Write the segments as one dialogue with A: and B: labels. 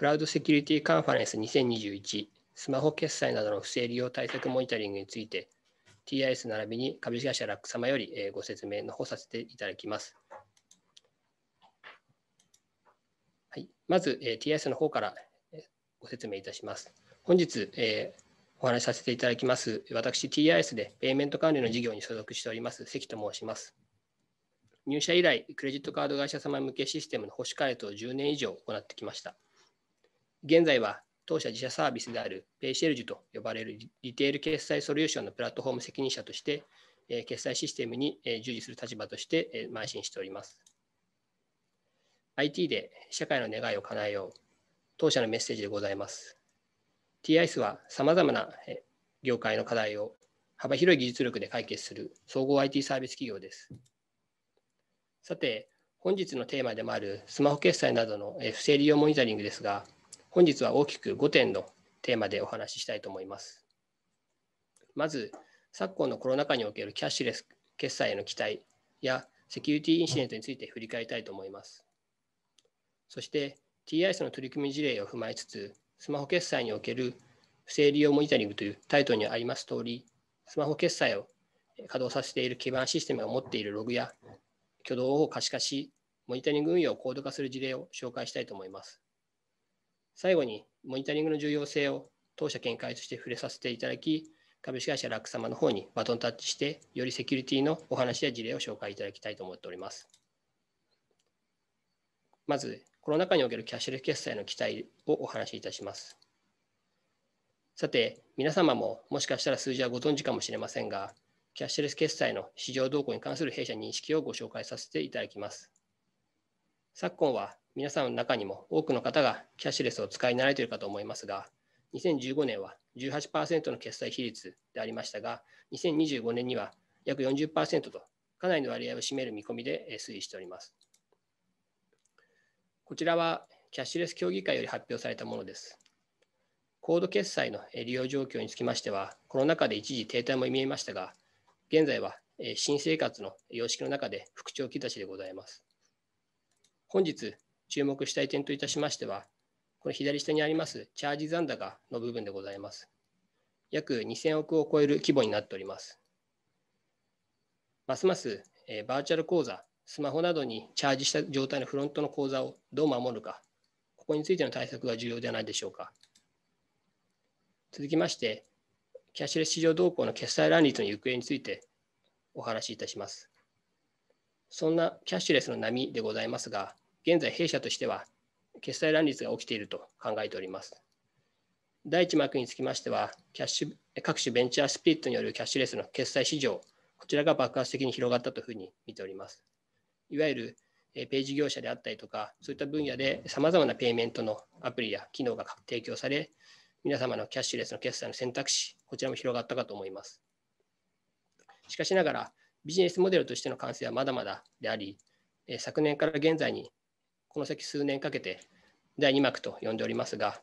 A: クラウドセキュリティカンファレンス2021スマホ決済などの不正利用対策モニタリングについて TIS 並びに株式会社ラック様よりご説明の方させていただきます。はい、まず、TIS の方からご説明いたします。本日、えー、お話しさせていただきます、私 TIS でペイメント管理の事業に所属しております関と申します。入社以来、クレジットカード会社様向けシステムの保守開発を10年以上行ってきました。現在は当社自社サービスであるペイシェルジュと呼ばれるリテール決済ソリューションのプラットフォーム責任者として、決済システムに従事する立場として邁進しております。IT で社会の願いを叶えよう、当社のメッセージでございます。TIS はさまざまな業界の課題を幅広い技術力で解決する総合 IT サービス企業です。さて、本日のテーマでもあるスマホ決済などの不正利用モニタリングですが、本日は大きく5点のテーマでお話ししたいと思います。まず、昨今のコロナ禍におけるキャッシュレス決済への期待やセキュリティインシデントについて振り返りたいと思います。そして TIS の取り組み事例を踏まえつつ、スマホ決済における不正利用モニタリングというタイトルにあります通り、スマホ決済を稼働させている基盤システムが持っているログや挙動を可視化し、モニタリング運用を高度化する事例を紹介したいと思います。最後に、モニタリングの重要性を当社見解として触れさせていただき、株式会社ラック様の方にバトンタッチして、よりセキュリティのお話や事例を紹介いただきたいと思っております。まず、コロナ禍におけるキャッシュレス決済の期待をお話しいたします。さて、皆様ももしかしたら数字はご存知かもしれませんが、キャッシュレス決済の市場動向に関する弊社認識をご紹介させていただきます。昨今は皆さんの中にも多くの方がキャッシュレスを使い慣れているかと思いますが、2015年は18%の決済比率でありましたが、2025年には約40%とかなりの割合を占める見込みで推移しております。こちらはキャッシュレス協議会より発表されたものです。コード決済の利用状況につきましては、コロナ禍で一時停滞も見えましたが、現在は新生活の様式の中で復調兆しでございます。本日、注目したい点といたしましては、この左下にありますチャージ残高の部分でございます。約2000億を超える規模になっております。ますます、え、バーチャル口座、スマホなどにチャージした状態のフロントの口座をどう守るか、ここについての対策が重要ではないでしょうか。続きまして、キャッシュレス市場動向の決済乱立の行方についてお話しいたします。そんなキャッシュレスの波でございますが、現在弊社としては決済乱立が起きていると考えております。第1幕につきましては、キャッシュ各種ベンチャースピリットによるキャッシュレスの決済市場、こちらが爆発的に広がったというふうに見ております。いわゆるページ業者であったりとか、そういった分野でさまざまなペイメントのアプリや機能が提供され、皆様のキャッシュレスの決済の選択肢、こちらも広がったかと思います。しかしながら、ビジネスモデルとしての完成はまだまだであり、昨年から現在にこの先数年かけて第2幕と呼んでおりますが、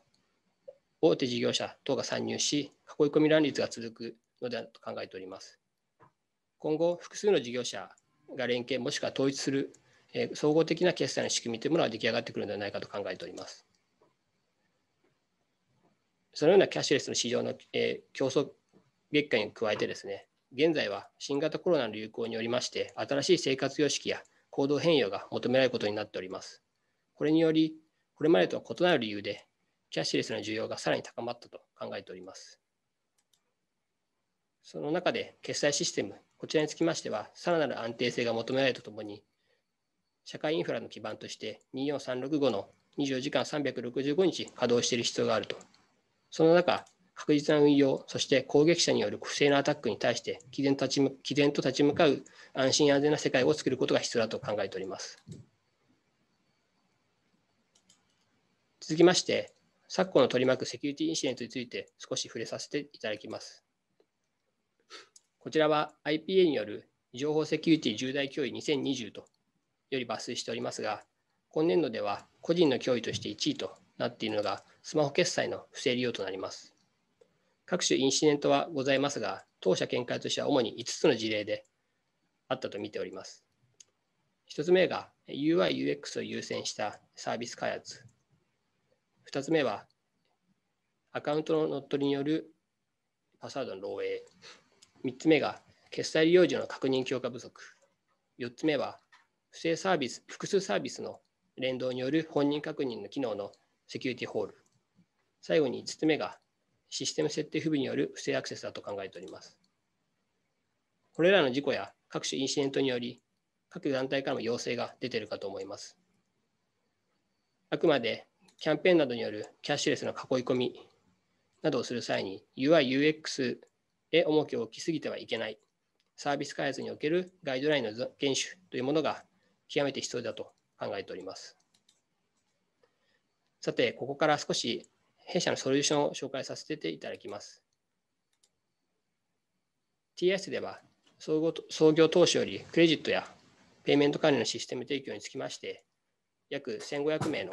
A: 大手事業者等が参入し、囲い込み乱立が続くのではと考えております。今後、複数の事業者が連携もしくは統一する、え総合的な決済の仕組みというものが出来上がってくるのではないかと考えております。そのようなキャッシュレスの市場の、え競争月間に加えてですね、現在は新型コロナの流行によりまして、新しい生活様式や行動変容が求められることになっております。これにより、これまでとは異なる理由で、キャッシュレスの需要がさらに高まったと考えております。その中で、決済システム、こちらにつきましては、さらなる安定性が求められるとともに、社会インフラの基盤として24365の24時間365日稼働している必要があると。その中、確実な運用、そして攻撃者による不正なアタックに対して毅然と立ち毅然と立ち向かう安心安全な世界を作ることが必要だと考えております。続きまして、昨今の取り巻くセキュリティインシデントについて少し触れさせていただきます。こちらは IPA による情報セキュリティ重大脅威2020とより抜粋しておりますが、今年度では個人の脅威として1位となっているのがスマホ決済の不正利用となります。各種インシデントはございますが、当社見解としては主に5つの事例であったと見ております。1つ目が UI、UX を優先したサービス開発。2つ目は、アカウントの乗っ取りによるパスワードの漏洩。3つ目が、決済利用時の確認強化不足。4つ目は、不正サービス、複数サービスの連動による本人確認の機能のセキュリティホール。最後に5つ目が、システム設定不備による不正アクセスだと考えております。これらの事故や各種インシデントにより、各団体からも要請が出ているかと思います。あくまでキャンペーンなどによるキャッシュレスの囲い込みなどをする際に UI、UX へ重きを置きすぎてはいけないサービス開発におけるガイドラインの厳守というものが極めて必要だと考えております。さて、ここから少し弊社のソリューションを紹介させていただきます。TS では創業当初よりクレジットやペイメント管理のシステム提供につきまして、約1500名の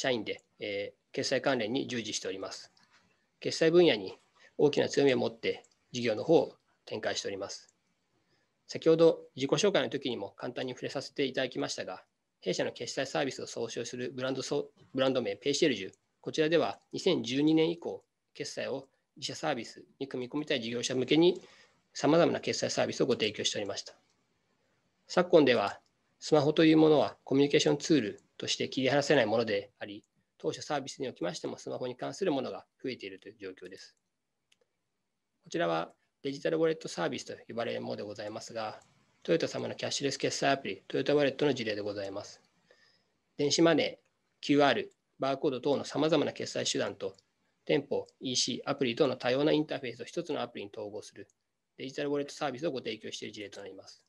A: 社員で、えー、決済関連に従事しております。決済分野に大きな強みを持って事業の方を展開しております。先ほど自己紹介の時にも簡単に触れさせていただきましたが、弊社の決済サービスを総称するブランドブランド名ペイシェルジュ、こちらでは2012年以降、決済を自社サービスに組み込みたい事業者向けにさまざまな決済サービスをご提供しておりました。昨今では、スマホというものはコミュニケーションツールとして切り離せないものであり、当社サービスにおきましてもスマホに関するものが増えているという状況です。こちらはデジタルウォレットサービスと呼ばれるものでございますが、トヨタ様のキャッシュレス決済アプリ、トヨタウォレットの事例でございます。電子マネー、QR、バーコード等のさまざまな決済手段と、店舗、EC、アプリ等の多様なインターフェースを一つのアプリに統合するデジタルウォレットサービスをご提供している事例となります。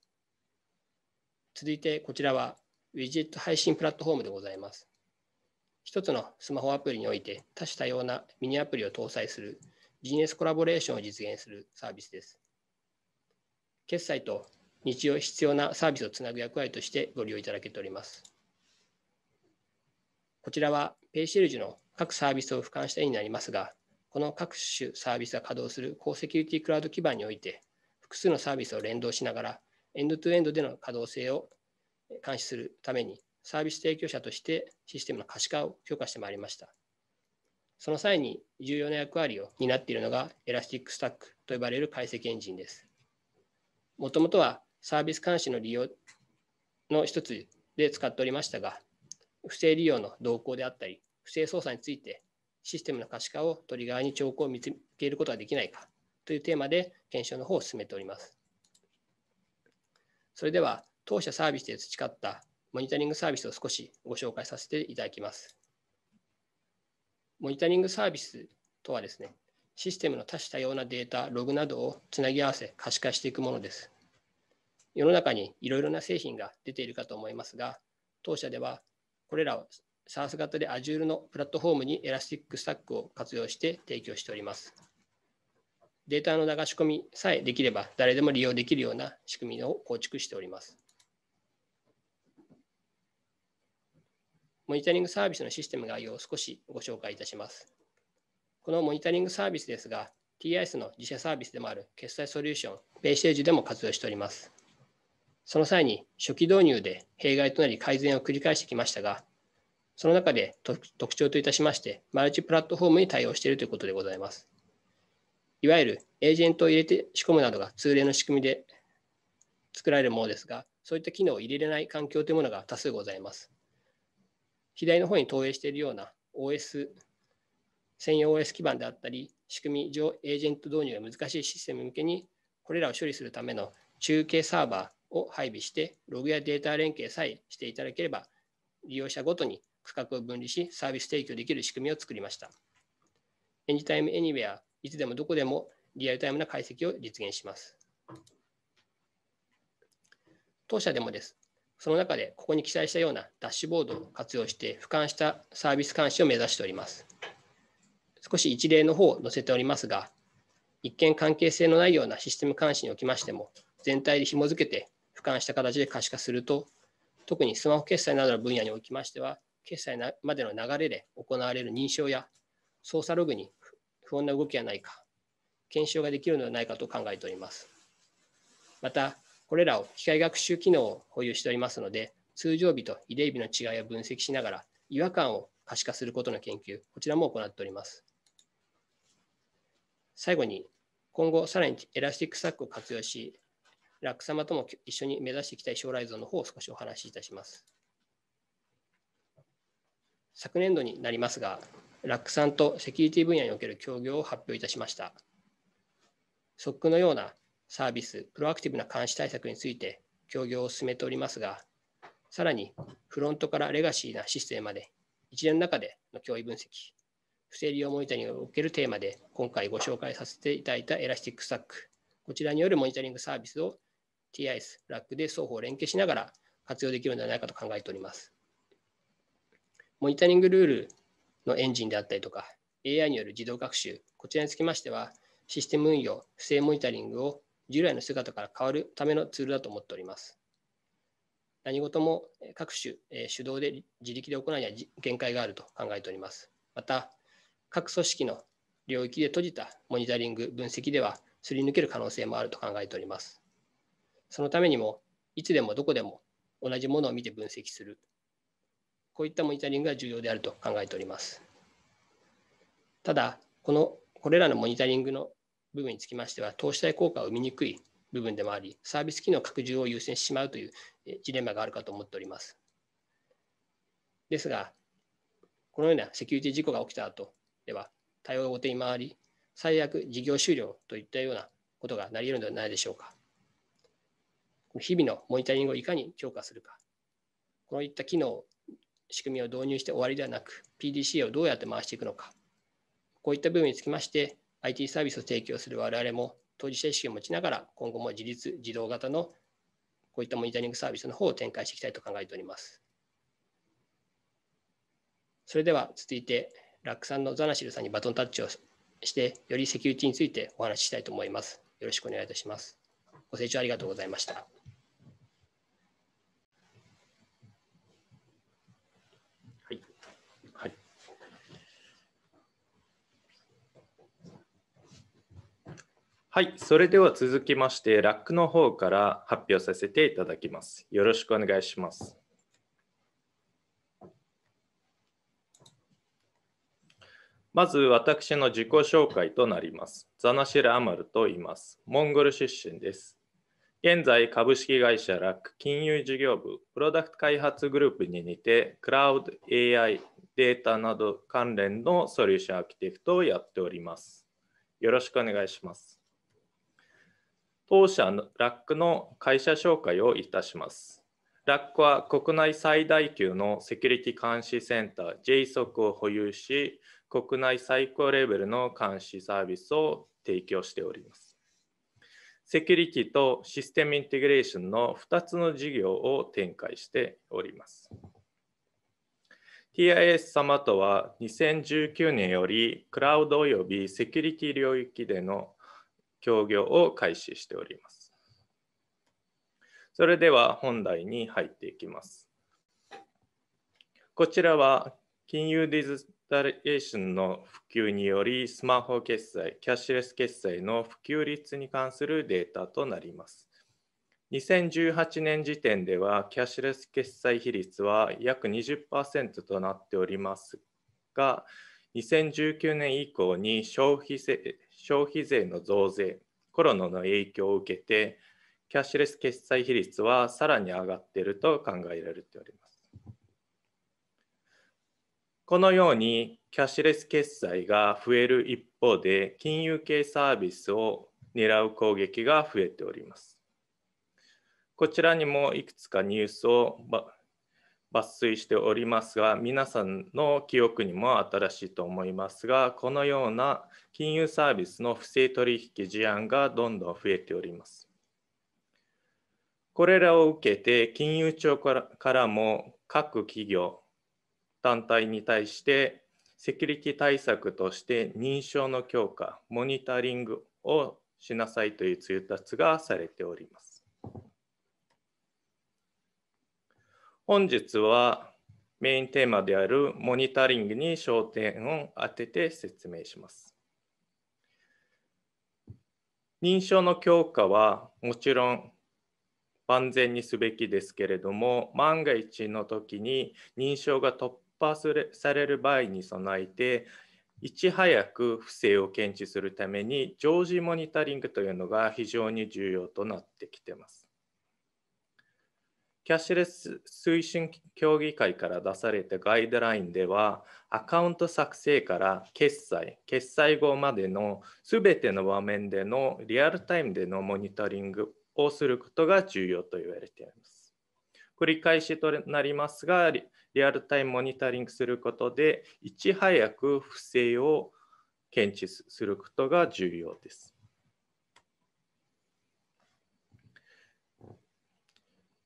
A: 続いて、こちらはウィジェット配信プラットフォームでございます。一つのスマホアプリにおいて多種多様なミニアプリを搭載するビジネスコラボレーションを実現するサービスです。決済と日常必要なサービスをつなぐ役割としてご利用いただけております。こちらは PAYCIERGE の各サービスを俯瞰した絵になりますが、この各種サービスが稼働する高セキュリティクラウド基盤において、複数のサービスを連動しながら、 end to end での稼働性を監視するために、サービス提供者としてシステムの可視化を強化してまいりました。その際に重要な役割を担っているのが Elastic Stack と呼ばれる解析エンジンです。もともとはサービス監視の利用の一つで使っておりましたが、不正利用の動向であったり、不正操作についてシステムの可視化をトリガーに兆候を見つけることができないかというテーマで検証の方を進めております。それでは当社サービスで培ったモニタリングサービスを少しご紹介させていただきます。モニタリングサービスとはですね、システムの多種多様なデータ、ログなどをつなぎ合わせ可視化していくものです。世の中にいろいろな製品が出ているかと思いますが、当社ではこれらを SaaS 型で Azure のプラットフォームに Elastic Stack を活用して提供しております。データの流し込みさえできれば誰でも利用できるような仕組みを構築しております。モニタリングサービスのシステム概要を少しご紹介いたします。このモニタリングサービスですが、TIS の自社サービスでもある決済ソリューション、ペイシェージでも活用しております。その際に初期導入で弊害となり改善を繰り返してきましたが、その中で特徴といたしまして、マルチプラットフォームに対応しているということでございます。いわゆるエージェントを入れて仕込むなどが通例の仕組みで作られるものですが、そういった機能を入れれない環境というものが多数ございます。左の方に投影しているような OS、専用 OS 基盤であったり、仕組み上エージェント導入が難しいシステム向けに、これらを処理するための中継サーバーを配備して、ログやデータ連携さえしていただければ、利用者ごとに区画を分離し、サービス提供できる仕組みを作りました。Anytime, Anywhere、いつでもどこでもリアルタイムな解析を実現します。当社でもです。その中でここに記載したようなダッシュボードを活用して俯瞰したサービス監視を目指しております。少し一例の方を載せておりますが、一見関係性のないようなシステム監視におきましても、全体で紐付けて俯瞰した形で可視化すると、特にスマホ決済などの分野におきましては、決済までの流れで行われる認証や操作ログに不穏な動きはないか、検証ができるのではないかと考えております。また、これらを機械学習機能を保有しておりますので、通常日と異例日の違いを分析しながら、違和感を可視化することの研究、こちらも行っております。最後に、今後さらに Elastic Stack を活用し、 LAC 様とも一緒に目指していきたい将来像の方を少しお話しいたします。昨年度になりますが、LAC さんとセキュリティ分野における協業を発表いたしました。SOC のようなサービス、プロアクティブな監視対策について協業を進めておりますが、さらにフロントからレガシーなシステムまで一連の中での脅威分析、不正利用モニタリングを受けるテーマで今回ご紹介させていただいた Elastic Stack、こちらによるモニタリングサービスを TIS、 LAC で双方連携しながら活用できるのではないかと考えております。モニタリングルールのエンジンであったりとか、AI による自動学習、こちらにつきましては、システム運用、不正モニタリングを従来の姿から変わるためのツールだと思っております。何事も各種手動で自力で行うには限界があると考えております。また、各組織の領域で閉じたモニタリング、分析ではすり抜ける可能性もあると考えております。そのためにも、いつでもどこでも同じものを見て分析するこういったモニタリングが重要であると考えております。ただ、このこれらのモニタリングの部分につきましては、投資対効果を生みにくい部分でもあり、サービス機能拡充を優先してしまうというジレンマがあるかと思っております。ですが、このようなセキュリティ事故が起きた後では、対応が後手に回り、最悪事業終了といったようなことがなり得るのではないでしょうか。日々のモニタリングをいかに強化するか、こういった機能仕組みを導入して終わりではなく、PDCA をどうやって回していくのか、こういった部分につきまして、IT サービスを提供する我々も当事者意識を持ちながら、今後も自立、自動型のこういったモニタリングサービスの方を展開していきたいと考えております。それでは続いて、ラックさんのザナシルさんにバトンタッチをして、よりセキュリティについてお話ししたいと思います。よろしくお願いいたします。ご清聴ありがとうございました。
B: はい、それでは続きまして、ラックの方から発表させていただきます。よろしくお願いします。まず私の自己紹介となります。ザナシル・アマルと言います。モンゴル出身です。現在、株式会社ラック金融事業部プロダクト開発グループに似て、クラウド、AI、データなど関連のソリューションアーキテクトをやっております。よろしくお願いします。当社のラックの会社紹介をいたします。ラックは国内最大級のセキュリティ監視センター JSOC を保有し、国内最高レベルの監視サービスを提供しております。セキュリティとシステムインテグレーションの2つの事業を展開しております。TIS 様とは2019年よりクラウド及びセキュリティ領域での協業を開始しております。それでは本題に入っていきます。こちらは金融デジタルエーションの普及によりスマホ決済、キャッシュレス決済の普及率に関するデータとなります。2018年時点ではキャッシュレス決済比率は約20%となっておりますが、2019年以降に消費税消費税の増税、コロナの影響を受けて、キャッシュレス決済比率はさらに上がっていると考えられております。このようにキャッシュレス決済が増える一方で、金融系サービスを狙う攻撃が増えております。こちらにもいくつかニュースを抜粋しておりますが、皆さんの記憶にも新しいと思いますが、このような金融サービスの不正取引事案がどんどん増えております。これらを受けて、金融庁からも各企業、団体に対してセキュリティ対策として認証の強化、モニタリングをしなさいという通達がされております。本日はメインテーマであるモニタリングに焦点を当てて説明します。認証の強化はもちろん万全にすべきですけれども、万が一の時に認証が突発される場合に備えて、いち早く不正を検知するために常時モニタリングというのが非常に重要となってきてます。キャッシュレス推進協議会から出されたガイドラインでは、アカウント作成から決済、決済後までのすべての場面でのリアルタイムでのモニタリングをすることが重要と言われています。繰り返しとなりますが、リアルタイムモニタリングすることで、いち早く不正を検知することが重要です。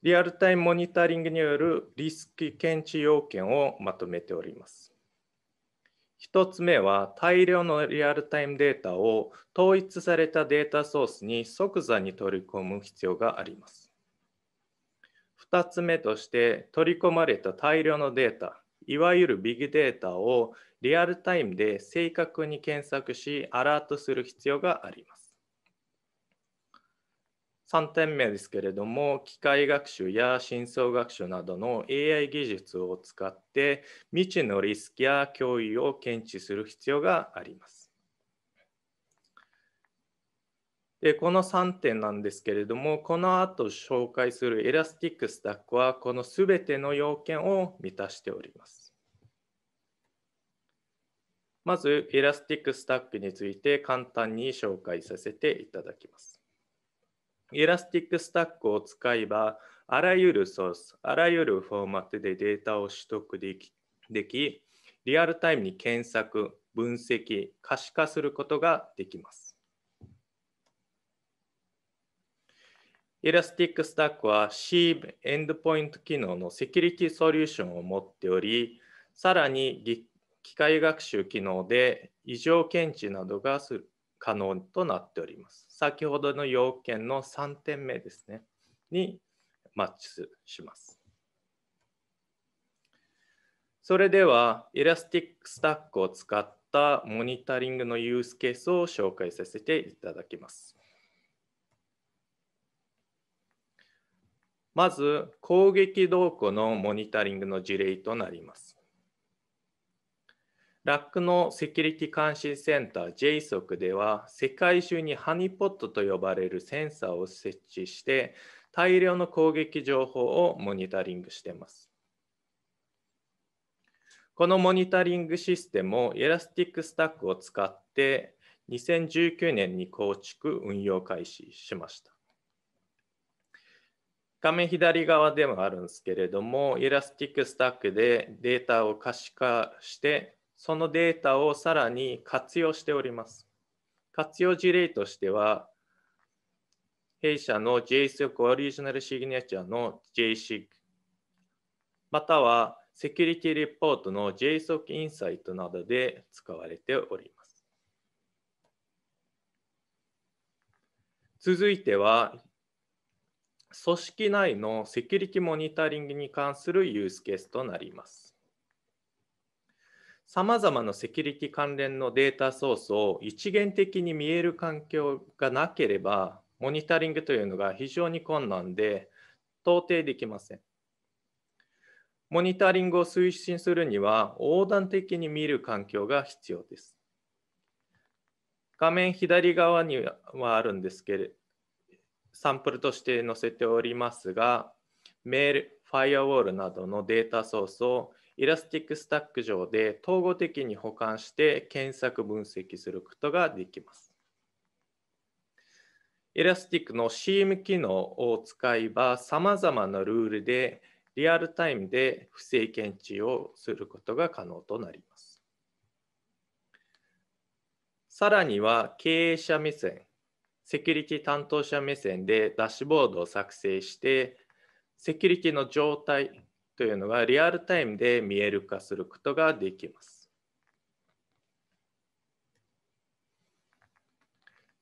B: リアルタイムモニタリングによるリスク検知要件をまとめております。1つ目は大量のリアルタイムデータを統一されたデータソースに即座に取り込む必要があります。2つ目として取り込まれた大量のデータ、いわゆるビッグデータをリアルタイムで正確に検索しアラートする必要があります。3点目ですけれども、機械学習や深層学習などの AI 技術を使って未知のリスクや脅威を検知する必要があります。でこの3点なんですけれども、この後紹介する Elastic Stack はこのすべての要件を満たしております。まず、 Elastic Stack について簡単に紹介させていただきます。 Elastic Stack を使えば、あらゆるソース、あらゆるフォーマットでデータを取得でき、できリアルタイムに検索、分析、可視化することができます。エラスティックスタックは SHIB エンドポイント機能のセキュリティソリューションを持っており、さらに機械学習機能で異常検知などがする可能となっております。先ほどの要件の3点目ですね、にマッチします。それでは、 Elastic Stack を使ったモニタリングのユースケースを紹介させていただきます。まず、攻撃動向のモニタリングの事例となります。ラックのセキュリティ監視センター JSOC では世界中にハニーポットと呼ばれるセンサーを設置して大量の攻撃情報をモニタリングしています。このモニタリングシステムを Elastic Stack を使って2019年に構築運用開始しました。画面左側でもあるんですけれども、 Elastic Stack でデータを可視化してそのデータをさらに活用しております。活用事例としては、弊社の JSOC オリジナルシグネチャーの JSIG、またはセキュリティレポートの JSOC インサイトなどで使われております。続いては、組織内のセキュリティモニタリングに関するユースケースとなります。さまざまなセキュリティ関連のデータソースを一元的に見える環境がなければ、モニタリングというのが非常に困難で、到底できません。モニタリングを推進するには、横断的に見る環境が必要です。画面左側にはあるんですけれど、サンプルとして載せておりますが、メール、ファイアウォールなどのデータソースをイラスティックスタック上で統合的に保管して検索分析することができます。イラスティックの CM 機能を使えば様々なルールでリアルタイムで不正検知をすることが可能となります。さらには経営者目線、セキュリティ担当者目線でダッシュボードを作成してセキュリティの状態というのがリアルタイムで見える化することができます。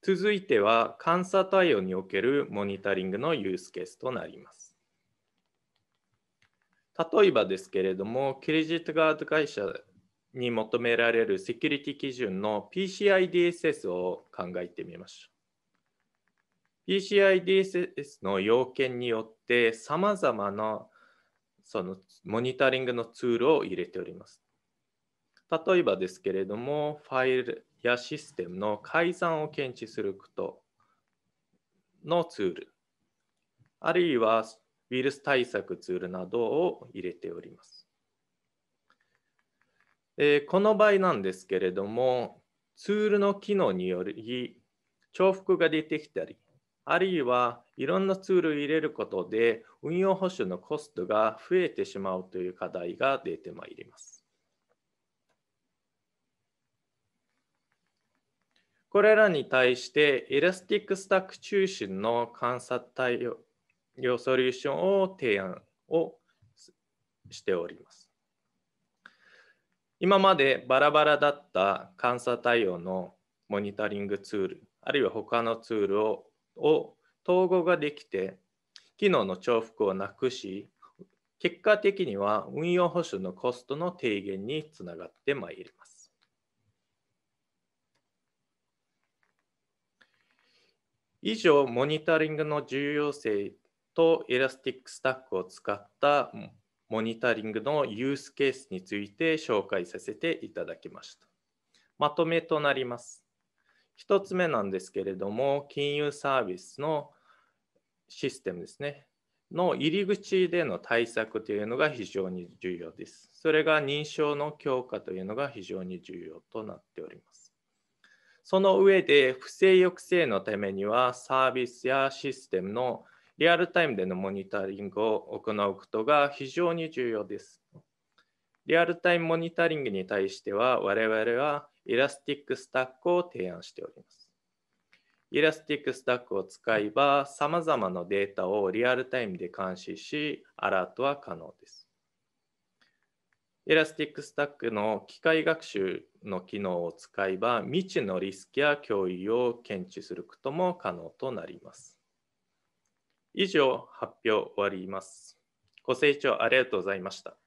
B: 続いては監査対応におけるモニタリングのユースケースとなります。例えばですけれども、クレジットガード会社に求められるセキュリティ基準の PCI DSS を考えてみましょう。PCI DSS の要件によって様々なそのモニタリングのツールを入れております。例えばですけれども、ファイルやシステムの改ざんを検知することのツール、あるいはウイルス対策ツールなどを入れております。えー、この場合なんですけれども、ツールの機能により重複が出てきたり、あるいはいろんなツールを入れることで運用保守のコストが増えてしまうという課題が出てまいります。これらに対して Elastic Stack 中心の観察対応ソリューションを提案をしております。今までバラバラだった監査対応のモニタリングツール、あるいは他のツールをを統合ができて、機能の重複をなくし、結果的には運用保守のコストの低減につながってまいります。以上、モニタリングの重要性と Elastic Stack を使ったモニタリングのユースケースについて紹介させていただきました。まとめとなります。1つ目なんですけれども、金融サービスのシステムですね。の入り口での対策というのが非常に重要です。それが認証の強化というのが非常に重要となっております。その上で不正抑制のためにはサービスやシステムのリアルタイムでのモニタリングを行うことが非常に重要です。リアルタイムモニタリングに対しては我々は Elastic Stack を提案しております。 Elastic Stack を使えば、さまざまなデータをリアルタイムで監視し、アラートは可能です。イラスティックスタックの機械学習の機能を使えば、未知のリスクや脅威を検知することも可能となります。以上、発表終わります。ご清聴ありがとうございました。